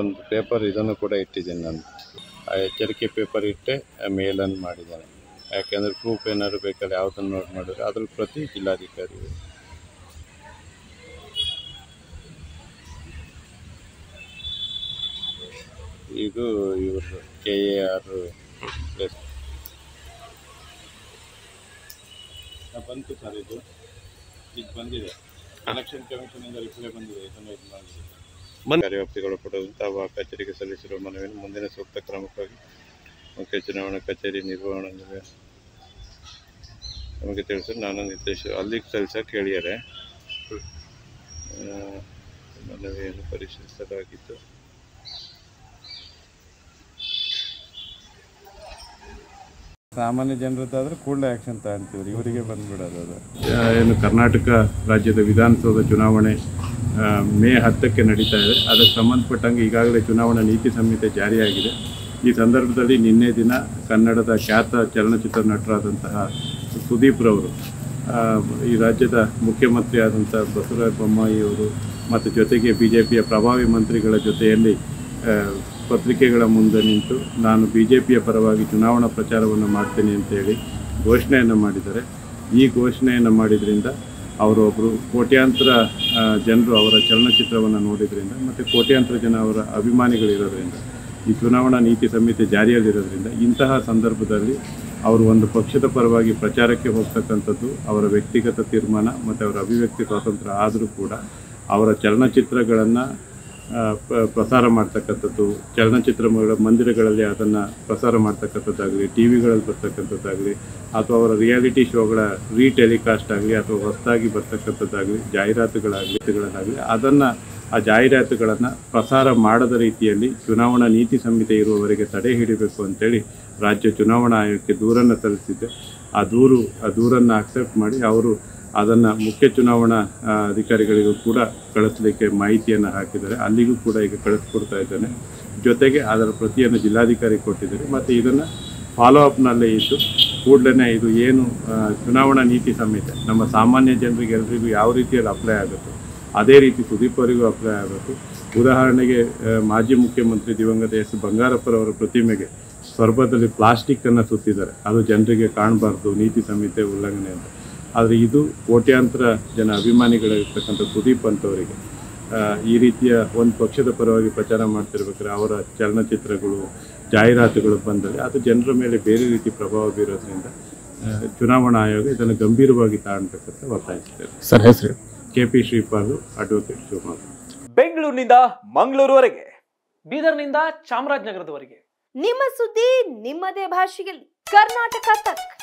ಒಂದು ಪೇಪರ್ ಇದನ್ನು ಕೂಡ ಇಟ್ಟಿದ್ದೀನಿ ನಾನು. ಆ ಎಚ್ಚರಿಕೆ ಪೇಪರ್ ಇಟ್ಟೆ ಮೇಲನ್ನು ಮಾಡಿದ್ದೇನೆ ಯಾಕೆಂದರೆ ಪ್ರೂಫ್ ಏನಾದ್ರು ಬೇಕಾದ್ರೆ ಯಾವುದನ್ನು ನೋಟ್ ಮಾಡಿದ್ರೆ ಅದ್ರ ಪ್ರತಿ ಜಿಲ್ಲಾಧಿಕಾರಿ ಇದು ಇವರು ಕೆ ಎ ಆರ್ ಪ್ಲೇಸ್ ಬಂತು ಸರ್ ಇದು. ಇದು ಬಂದಿದೆ. ಎಲೆಕ್ಷನ್ ಕಮಿಷನಿಂದ ರಿಪ್ಲೈ ಬಂದಿದೆ. ಇದನ್ನು ಇದು ಮಾಡಿದೆ. ಕಾರ್ಯವ್ಯಾಪ್ತಿಗಳು ಪಡೆದು ತಾವು ಆ ಕಚೇರಿಗೆ ಸಲ್ಲಿಸಿರುವ ಮನವಿಯನ್ನು ಮುಂದಿನ ಸೂಕ್ತ ಕ್ರಮಕ್ಕಾಗಿ ಮುಖ್ಯ ಚುನಾವಣಾ ಕಚೇರಿ ನಿರ್ವಹಣೆ ನಿರ್ವಹ- ನಮಗೆ ತಿಳಿಸಿ ನಾನು ನಿರ್ದೇಶ ಅಲ್ಲಿಗೆ ಸಲ್ಲಿಸಕ್ಕೆ ಹೇಳಿದ್ದಾರೆ ಆ, ಮನವಿಯನ್ನು ಪರಿಶೀಲಿಸಲಾಗಿತ್ತು. ಸಾಮಾನ್ಯ ಜನರದ್ದಾದ್ರೆ ಕೂಡಲೇ ಆ್ಯಕ್ಷನ್ ತಗೊಂತೀವಿ ಇವರಿಗೆ ಬಂದ್ಬಿಡೋದು ಅದು. ಏನು ಕರ್ನಾಟಕ ರಾಜ್ಯದ ವಿಧಾನಸೌಧ ಚುನಾವಣೆ ಮೇ ಹತ್ತಕ್ಕೆ ನಡೀತಾ ಇದೆ. ಅದಕ್ಕೆ ಸಂಬಂಧಪಟ್ಟಂಗೆ ಈಗಾಗಲೇ ಚುನಾವಣಾ ನೀತಿ ಸಂಹಿತೆ ಜಾರಿಯಾಗಿದೆ. ಈ ಸಂದರ್ಭದಲ್ಲಿ ನಿನ್ನೆ ದಿನ ಕನ್ನಡದ ಖ್ಯಾತ ಚಲನಚಿತ್ರ ನಟರಾದಂತಹ ಸುದೀಪ್ ರವರು ಈ ರಾಜ್ಯದ ಮುಖ್ಯಮಂತ್ರಿ ಆದಂಥ ಬಸವರಾಜ ಬೊಮ್ಮಾಯಿಯವರು ಮತ್ತು ಜೊತೆಗೆ ಬಿ ಜೆ ಪಿಯ ಪ್ರಭಾವಿ ಮಂತ್ರಿಗಳ ಜೊತೆಯಲ್ಲಿ ಪತ್ರಿಕೆಗಳ ಮುಂದೆ ನಿಂತು ನಾನು ಬಿ ಜೆ ಪಿಯ ಪರವಾಗಿ ಚುನಾವಣಾ ಪ್ರಚಾರವನ್ನು ಮಾಡ್ತೇನೆ ಅಂತೇಳಿ ಘೋಷಣೆಯನ್ನು ಮಾಡಿದ್ದಾರೆ. ಈ ಘೋಷಣೆಯನ್ನು ಮಾಡಿದ್ರಿಂದ ಅವರೊಬ್ಬರು ಕೋಟ್ಯಾಂತರ ಜನರು ಅವರ ಚಲನಚಿತ್ರವನ್ನು ನೋಡಿದ್ರಿಂದ ಮತ್ತು ಕೋಟ್ಯಾಂತರ ಜನ ಅವರ ಅಭಿಮಾನಿಗಳಿರೋದ್ರಿಂದ, ಈ ಚುನಾವಣಾ ನೀತಿ ಸಂಹಿತೆ ಜಾರಿಯಲ್ಲಿರೋದ್ರಿಂದ ಇಂತಹ ಸಂದರ್ಭದಲ್ಲಿ ಅವರು ಒಂದು ಪಕ್ಷದ ಪರವಾಗಿ ಪ್ರಚಾರಕ್ಕೆ ಹೋಗ್ತಕ್ಕಂಥದ್ದು, ಅವರ ವ್ಯಕ್ತಿಗತ ತೀರ್ಮಾನ ಮತ್ತು ಅವರ ಅಭಿವ್ಯಕ್ತಿ ಸ್ವಾತಂತ್ರ್ಯ ಆದರೂ ಕೂಡ ಅವರ ಚಲನಚಿತ್ರಗಳನ್ನು ಪ್ರಸಾರ ಮಾಡ್ತಕ್ಕಂಥದ್ದು, ಚಲನಚಿತ್ರ ಮಂದಿರಗಳಲ್ಲಿ ಅದನ್ನು ಪ್ರಸಾರ ಮಾಡ್ತಕ್ಕಂಥದ್ದಾಗಲಿ ಟಿ ವಿಗಳಲ್ಲಿ ಬರ್ತಕ್ಕಂಥದ್ದಾಗಲಿ, ಅಥವಾ ಅವರ ರಿಯಾಲಿಟಿ ಶೋಗಳ ರೀಟೆಲಿಕಾಸ್ಟ್ ಆಗಲಿ, ಅಥವಾ ಹೊಸದಾಗಿ ಬರ್ತಕ್ಕಂಥದ್ದಾಗಲಿ, ಜಾಹೀರಾತುಗಳಾಗಲಿ ಅದನ್ನು, ಆ ಜಾಹೀರಾತುಗಳನ್ನು ಪ್ರಸಾರ ಮಾಡದ ರೀತಿಯಲ್ಲಿ ಚುನಾವಣಾ ನೀತಿ ಸಂಹಿತೆ ಇರುವವರೆಗೆ ತಡೆ ಹಿಡಿಬೇಕು ಅಂತೇಳಿ ರಾಜ್ಯ ಚುನಾವಣಾ ಆಯೋಗಕ್ಕೆ ದೂರನ್ನು ಸಲ್ಲಿಸಿದ್ದೆ. ಆ ದೂರು, ಆ ದೂರನ್ನು ಅಕ್ಸೆಪ್ಟ್ ಮಾಡಿ ಅವರು ಅದನ್ನು ಮುಖ್ಯ ಚುನಾವಣಾ ಅಧಿಕಾರಿಗಳಿಗೂ ಕೂಡ ಕಳಿಸ್ಲಿಕ್ಕೆ ಮಾಹಿತಿಯನ್ನು ಹಾಕಿದ್ದಾರೆ. ಅಲ್ಲಿಗೂ ಕೂಡ ಈಗ ಕಳಿಸ್ಕೊಡ್ತಾ ಇದ್ದೇನೆ. ಜೊತೆಗೆ ಅದರ ಪ್ರತಿಯನ್ನು ಜಿಲ್ಲಾಧಿಕಾರಿ ಕೊಟ್ಟಿದ್ದಾರೆ. ಮತ್ತು ಇದನ್ನು ಫಾಲೋ ಅಪ್ನಲ್ಲೇ ಇದ್ದು ಕೂಡಲೇ ಇದು ಏನು ಚುನಾವಣಾ ನೀತಿ ಸಂಹಿತೆ. ನಮ್ಮ ಸಾಮಾನ್ಯ ಜನರಿಗೆ ಎಲ್ರಿಗೂ ಯಾವ ರೀತಿಯಲ್ಲಿ ಅಪ್ಲೈ ಆಗುತ್ತೆ? ಅದೇ ರೀತಿ ಸುದೀಪ್ ಅವರಿಗೂ ಅಪ್ಲೈ ಆಗಬೇಕು ಉದಾಹರಣೆಗೆ ಮಾಜಿ ಮುಖ್ಯಮಂತ್ರಿ ದಿವಂಗತ ಎಸ್. ಬಂಗಾರಪ್ಪರವರ ಪ್ರತಿಮೆಗೆ ಸ್ವರ್ಭದಲ್ಲಿ ಪ್ಲಾಸ್ಟಿಕ್ಕನ್ನು ಸುತ್ತಿದ್ದಾರೆ. ಅದು ಜನರಿಗೆ ಕಾಣಬಾರ್ದು, ನೀತಿ ಸಂಹಿತೆ ಉಲ್ಲಂಘನೆ ಅಂತ. ಆದರೆ ಇದು ಕೋಟ್ಯಾಂತರ ಜನ ಅಭಿಮಾನಿಗಳಿರ್ತಕ್ಕಂಥ ಸುದೀಪ್ ಅಂತವರಿಗೆ. ಈ ರೀತಿಯ ಒಂದು ಪಕ್ಷದ ಪರವಾಗಿ ಪ್ರಚಾರ ಮಾಡ್ತಿರ್ಬೇಕಾದ್ರೆ ಅವರ ಚಲನಚಿತ್ರಗಳು ಜಾಹೀರಾತುಗಳು ಬಂದರೆ ಅದು ಜನರ ಮೇಲೆ ಬೇರೆ ರೀತಿ ಪ್ರಭಾವ ಬೀರೋದ್ರಿಂದ ಚುನಾವಣಾ ಆಯೋಗ ಇದನ್ನು ಗಂಭೀರವಾಗಿ ತಾಳ್ಬೇಕಂತ ಒತ್ತಾಯಿಸಿದ್ದಾರೆ ಸರ್ ಹೆಸರು? K P Shripal advocate Shivamogga ಬೆಂಗಳೂರಿನಿಂದ ಮಂಗಳೂರುವರೆಗೆ ಬೀದರ್ನಿಂದ ಚಾಮರಾಜನಗರದವರೆಗೆ. ನಿಮ್ಮ ಸುದ್ದಿ ನಿಮ್ಮದೇ ಭಾಷೆಯಲ್ಲಿ. ಕರ್ನಾಟಕ ತಕ್.